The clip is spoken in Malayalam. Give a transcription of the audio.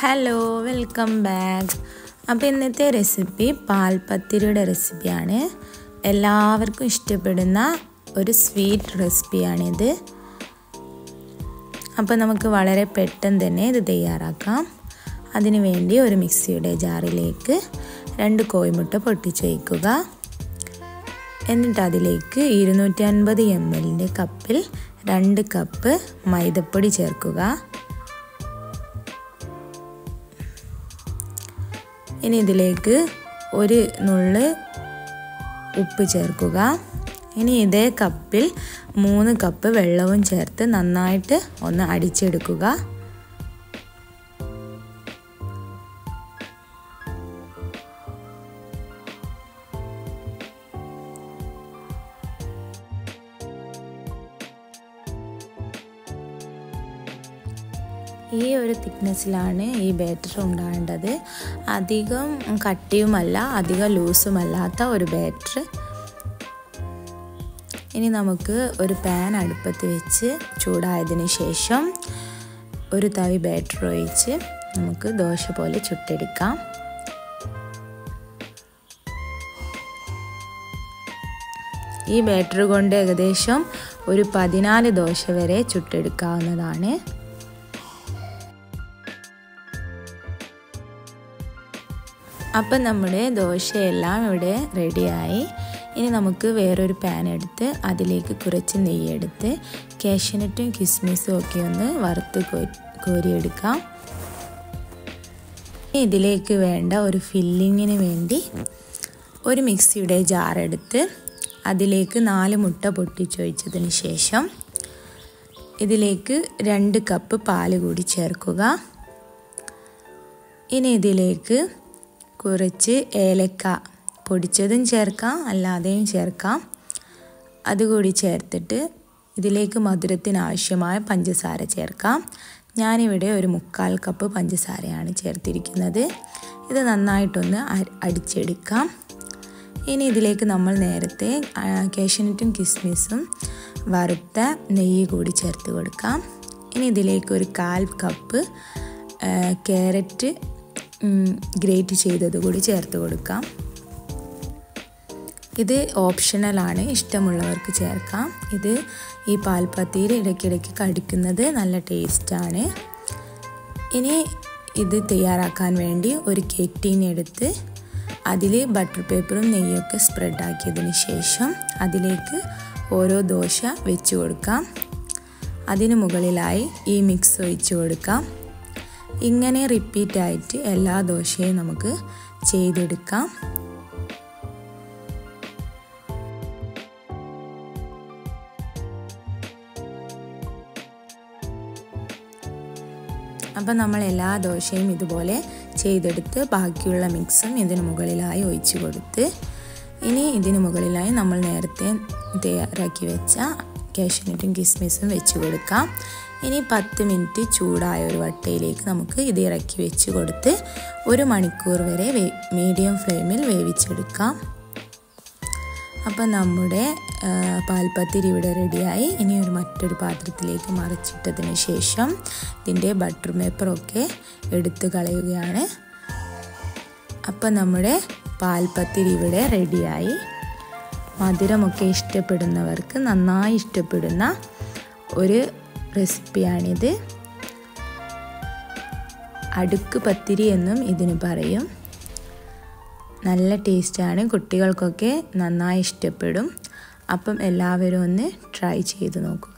ഹലോ വെൽക്കം ബാക്ക് അപ്പോൾ ഇന്നത്തെ റെസിപ്പി പാൽപ്പത്തിരിയുടെ റെസിപ്പിയാണ് എല്ലാവർക്കും ഇഷ്ടപ്പെടുന്ന ഒരു സ്വീറ്റ് റെസിപ്പിയാണിത് അപ്പോൾ നമുക്ക് വളരെ പെട്ടെന്ന് തന്നെ ഇത് തയ്യാറാക്കാം. അതിനു വേണ്ടി ഒരു മിക്സിയുടെ ജാറിലേക്ക് രണ്ട് കോയിമുട്ട പൊട്ടിച്ച് വയ്ക്കുക എന്നിട്ട് അതിലേക്ക് ഇരുന്നൂറ്റി അൻപത് എം എല്ലിന്റെ കപ്പിൽ രണ്ട് കപ്പ് മൈദപ്പൊടി ചേർക്കുക. ഇനി ഇതിലേക്ക് ഒരു നുള്ള് ഉപ്പ് ചേർക്കുക. ഇനി ഇതേ കപ്പിൽ മൂന്ന് കപ്പ് വെള്ളവും ചേർത്ത് നന്നായിട്ട് ഒന്ന് അടിച്ചെടുക്കുക. ഈ ഒരു തിക്നെസ്സിലാണ് ഈ ബാറ്റർ ഉണ്ടാകേണ്ടത്. അധികം കട്ടിയുമല്ല അധികം ലൂസുമല്ലാത്ത ഒരു ബാറ്റർ ഇനി നമുക്ക് ഒരു പാൻ അടുപ്പത്ത് വെച്ച് ചൂടായതിന് ശേഷം ഒരു തവി ബാറ്റർ ഒഴിച്ച് നമുക്ക് ദോശ പോലെ ചുട്ടെടുക്കാം. ഈ ബാറ്റർ കൊണ്ട് ഏകദേശം ഒരു പതിനാല് ദോശ വരെ ചുട്ടെടുക്കാവുന്നതാണ്. അപ്പം നമ്മുടെ ദോശയെല്ലാം ഇവിടെ റെഡിയായി. ഇനി നമുക്ക് വേറൊരു പാൻ എടുത്ത് അതിലേക്ക് കുറച്ച് നെയ്യെടുത്ത് കാഷ്യനട്ടും കിസ്മിസും ഒക്കെ ഒന്ന് വറുത്ത് കോരിയെടുക്കാം. ഇതിലേക്ക് വേണ്ട ഒരു ഫില്ലിങ്ങിന് വേണ്ടി ഒരു മിക്സിയുടെ ജാറെടുത്ത് അതിലേക്ക് നാല് മുട്ട പൊട്ടിച്ചൊഴിച്ചതിന് ശേഷം ഇതിലേക്ക് രണ്ട് കപ്പ് പാൽ കൂടി ചേർക്കുക. ഇനി ഇതിലേക്ക് കുറച്ച് ഏലക്ക പൊടിച്ചതും ചേർക്കാം അല്ലാതെയും ചേർക്കാം. അതുകൂടി ചേർത്തിട്ട് ഇതിലേക്ക് മധുരത്തിനാവശ്യമായ പഞ്ചസാര ചേർക്കാം. ഞാനിവിടെ ഒരു മുക്കാൽ കപ്പ് പഞ്ചസാരയാണ് ചേർത്തിരിക്കുന്നത്. ഇത് നന്നായിട്ടൊന്ന് അടിച്ചെടുക്കാം. ഇനി ഇതിലേക്ക് നമ്മൾ നേരത്തെ കാഷ്യനട്ടും കിസ്മിസും വറുത്ത നെയ്യ് കൂടി ചേർത്ത് കൊടുക്കാം. ഇനി ഇതിലേക്ക് ഒരു കാൽ കപ്പ് ക്യാരറ്റ് ഗ്രേറ്റ് ചെയ്തത് കൂടി ചേർത്ത് കൊടുക്കാം. ഇത് ഓപ്ഷണലാണ് ഇഷ്ടമുള്ളവർക്ക് ചേർക്കാം. ഇത് ഈ പാൽപ്പത്തിയിൽ ഇടയ്ക്കിടയ്ക്ക് കടിക്കുന്നത് നല്ല ടേസ്റ്റാണ് ഇനി ഇത് തയ്യാറാക്കാൻ വേണ്ടി ഒരു കെറ്റീനെടുത്ത് അതിൽ ബട്ടർ പേപ്പറും നെയ്യൊക്കെ സ്പ്രെഡാക്കിയതിന് ശേഷം അതിലേക്ക് ഓരോ ദോശ വെച്ച് കൊടുക്കാം. അതിന് മുകളിലായി ഈ മിക്സ് ഒഴിച്ചു കൊടുക്കാം. ഇങ്ങനെ റിപ്പീറ്റായിട്ട് എല്ലാ ദോശയും നമുക്ക് ചെയ്തെടുക്കാം. അപ്പം നമ്മൾ എല്ലാ ദോശയും ഇതുപോലെ ചെയ്തെടുത്ത് ബാക്കിയുള്ള മിക്സും ഇതിന് മുകളിലായി ഒഴിച്ചു കൊടുത്ത് ഇനി ഇതിന് മുകളിലായി നമ്മൾ നേരത്തെ തയ്യാറാക്കി വെച്ച കാഷ്യനട്ടും കിസ്മിസും വെച്ച് കൊടുക്കാം. ഇനി പത്ത് മിനിറ്റ് ചൂടായ ഒരു വട്ടയിലേക്ക് നമുക്ക് ഇത് ഇറക്കി വെച്ച് കൊടുത്ത് ഒരു മണിക്കൂർ വരെ മീഡിയം ഫ്ലെയിമിൽ വേവിച്ചെടുക്കാം. അപ്പം നമ്മുടെ പാൽപ്പത്തിരി ഇവിടെ റെഡിയായി ഇനി ഒരു മറ്റൊരു പാത്രത്തിലേക്ക് മറിച്ചിട്ടതിന് ശേഷം ഇതിന്റെ ബട്ടർ പേപ്പറൊക്കെ എടുത്ത് കളയുകയാണ്. അപ്പം നമ്മുടെ പാൽപ്പത്തിരി ഇവിടെ റെഡിയായി മധുരമൊക്കെ ഇഷ്ടപ്പെടുന്നവർക്ക് നന്നായി ഇഷ്ടപ്പെടുന്ന ഒരു റെസിപ്പിയാണിത്. അടുക്ക് പത്തിരി എന്നും ഇതിന് പറയും. നല്ല ടേസ്റ്റാണ് കുട്ടികൾക്കൊക്കെ നന്നായി ഇഷ്ടപ്പെടും. അപ്പം എല്ലാവരും ഒന്ന് ട്രൈ ചെയ്ത് നോക്കുക